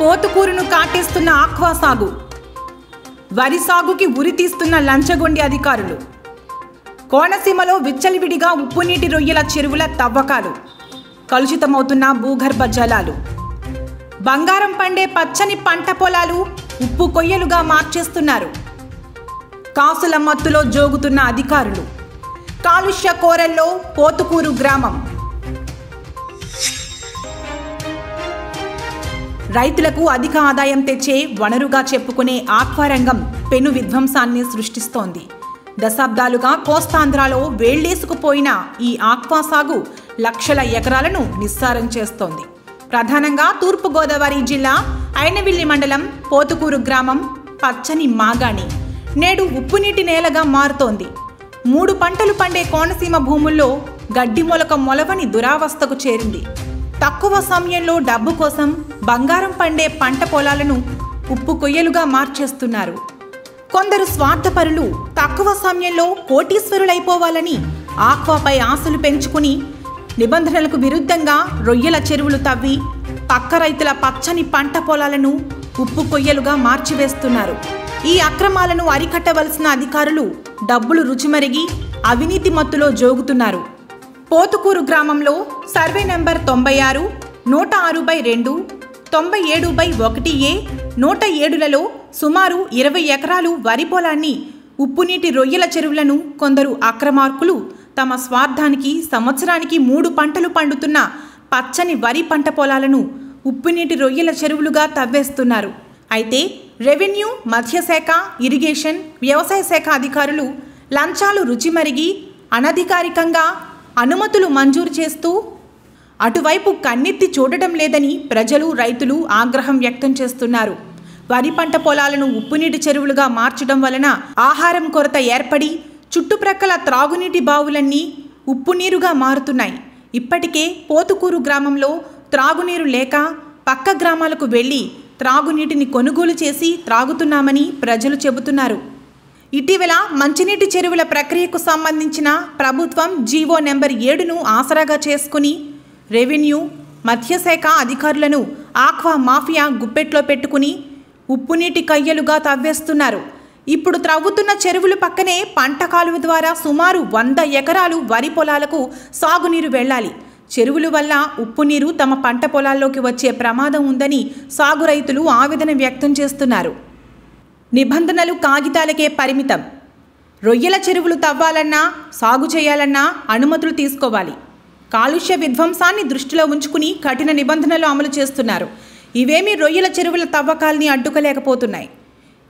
పోతుకూరును కాటేస్తున్న aqua సాగు. వరి సాగుకి ఉరి తీస్తున్న లంచగొండి అధికారులు. కోనసీమలో విచ్చలివిడిగా ఉప్పునీటి రొయ్యల చెరువుల తవ్వకాలు. కలుషితమవుతున్న భూగర్భ జలాలు. బంగారం పండే పచ్చని పంట పొలాలు ఉప్పు కొయ్యలుగా మార్చేస్తున్నారు. కాసుల మత్తులో జోగుతున్న అధికారులు. కాలుష్య కోరల్లో పోతుకూరు గ్రామం. రైతులకు అధిక ఆదాయం తెచ్చే వనరుగా చెప్పుకునే ఆక్వారంగం పెను విధ్వంసాన్ని సృష్టిస్తోంది. దశాబ్దాలుగా కోస్తాంధ్రాలో వేళ్ళేసుకుపోయిన ఈ ఆక్వా సాగు లక్షల ఎకరాలను నిస్సారం చేస్తోంది. ప్రధానంగా తూర్పుగోదావరి జిల్లా ఐనవిల్లి మండలం పోతుకూరు గ్రామం పచ్చని మాగాణి. నేడు ఉప్పునీటి నేలగా మారుతోంది. మూడు పంటలు పండే కోనసీమ భూముల్లో గడ్డి మొలక మొలవని దురావస్థకు చేరింది. తక్కువ సమయంలో డబ్బు కోసం బంగారం పండే పంట పొలాలను ఉప్పు కొయ్యలుగా మార్చేస్తున్నారు. కొందరు స్వార్థపరులు తక్కువ సమయంలో కోటీశ్వరులైపోవాలని ఆక్వాపై ఆశలు పెంచుకుని నిబంధనలకు విరుద్ధంగా రొయ్యల చెరువులు తవ్వి పక్క రైతుల పచ్చని పంట పొలాలను ఉప్పు కొయ్యలుగా మార్చివేస్తున్నారు. ఈ అక్రమాలను అరికట్టవలసిన అధికారులు డబ్బులు రుచిమరిగి అవినీతి మత్తులో జోగుతున్నారు. పోతుకూరు గ్రామంలో సర్వే నెంబర్ తొంభై ఆరు నూట ఆరు బై రెండు తొంభై ఏడు బై ఒకటి ఏ నూట ఏడులలో సుమారు ఇరవై ఎకరాలు వరి పొలాన్ని ఉప్పునీటి రొయ్యల చెరువులను కొందరు అక్రమార్కులు తమ స్వార్థానికి సంవత్సరానికి మూడు పంటలు పండుతున్న పచ్చని వరి పంట పొలాలను ఉప్పునీటి రొయ్యల చెరువులుగా తవ్వేస్తున్నారు. అయితే రెవెన్యూ మధ్యశాఖ ఇరిగేషన్ వ్యవసాయ శాఖ అధికారులు లంచాలు రుచిమరిగి అనధికారికంగా అనుమతులు మంజూరు చేస్తూ అటువైపు కన్నెత్తి చూడటం లేదని ప్రజలు రైతులు ఆగ్రహం వ్యక్తం చేస్తున్నారు. వరి పంట పొలాలను ఉప్పునీటి చెరువులుగా మార్చడం వలన ఆహారం కొరత ఏర్పడి చుట్టుప్రక్కల త్రాగునీటి బావులన్నీ ఉప్పునీరుగా మారుతున్నాయి. ఇప్పటికే పోతుకూరు గ్రామంలో త్రాగునీరు లేక పక్క గ్రామాలకు వెళ్ళి త్రాగునీటిని కొనుగోలు చేసి త్రాగుతున్నామని ప్రజలు చెబుతున్నారు. ఇటీవల మంచినీటి చెరువుల ప్రక్రియకు సంబంధించిన ప్రభుత్వం జీవో నెంబర్ ఏడును ఆసరాగా చేసుకుని రెవెన్యూ మత్స్యశాఖ అధికారులను ఆక్వా మాఫియా గుప్పెట్లో పెట్టుకుని ఉప్పునీటి కయ్యలుగా తవ్వేస్తున్నారు. ఇప్పుడు త్రవ్వుతున్న చెరువుల పక్కనే పంట కాలువ ద్వారా సుమారు వంద ఎకరాలు వరి పొలాలకు సాగునీరు వెళ్ళాలి. చెరువుల వల్ల ఉప్పు నీరు తమ పంట పొలాల్లోకి వచ్చే ప్రమాదం ఉందని సాగు రైతులు ఆవేదన వ్యక్తం చేస్తున్నారు. నిబంధనలు కాగితాలకే పరిమితం. రొయ్యల చెరువులు తవ్వాలన్నా సాగు చేయాలన్నా అనుమతులు తీసుకోవాలి. కాలుష్య విధ్వంసాన్ని దృష్టిలో ఉంచుకుని కఠిన నిబంధనలు అమలు చేస్తున్నారు. ఇవేమీ రొయ్యల చెరువుల తవ్వకాల్ని అడ్డుకోలేకపోతున్నాయి.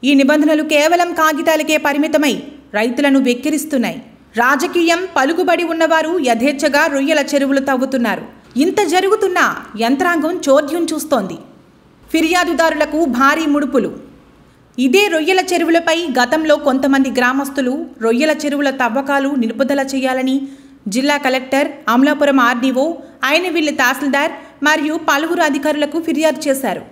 ఈ నిబంధనలు కేవలం కాగితాలకే పరిమితమై రైతులను వెక్కిరిస్తున్నాయి. రాజకీయం పలుకుబడి ఉన్నవారు యథేచ్ఛగా రొయ్యల చెరువులు తవ్వుతున్నారు. ఇంత జరుగుతున్నా యంత్రాంగం చోద్యం చూస్తోంది. ఫిర్యాదుదారులకు భారీ ముడుపులు. ఇదే రొయ్యల చెరువులపై గతంలో కొంతమంది గ్రామస్తులు రొయ్యల చెరువుల తవ్వకాలు నిలుపుదల చేయాలని జిల్లా కలెక్టర్ అమలాపురం ఆర్డీఓ అయినవిల్లి తహసీల్దార్ మరియు పలువురు అధికారులకు ఫిర్యాదు చేశారు.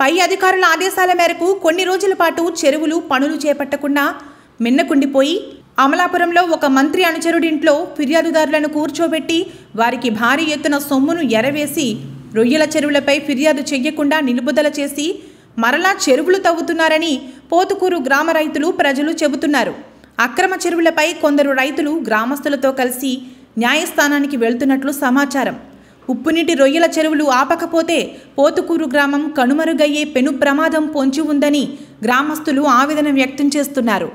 పై అధికారుల ఆదేశాల మేరకు కొన్ని రోజుల పాటు చెరువులు పనులు చేపట్టకుండా మిన్నకుండిపోయి అమలాపురంలో ఒక మంత్రి అనుచరుడింట్లో ఫిర్యాదుదారులను కూర్చోబెట్టి వారికి భారీ ఎత్తున సొమ్మును ఎరవేసి రొయ్యల చెరువులపై ఫిర్యాదు చెయ్యకుండా నిలుపుదల చేసి మరలా చెరువులు తవ్వుతున్నారని పోతుకూరు గ్రామ రైతులు ప్రజలు చెబుతున్నారు. అక్రమ చెరువులపై కొందరు రైతులు గ్రామస్తులతో కలిసి న్యాయస్థానానికి వెళ్తున్నట్లు సమాచారం. ఉప్పునీటి రొయ్యల చెరువులు ఆపకపోతే పోతుకూరు గ్రామం కనుమరుగయ్యే పెను ప్రమాదం పొంచి ఉందని గ్రామస్తులు ఆవేదన వ్యక్తం చేస్తున్నారు.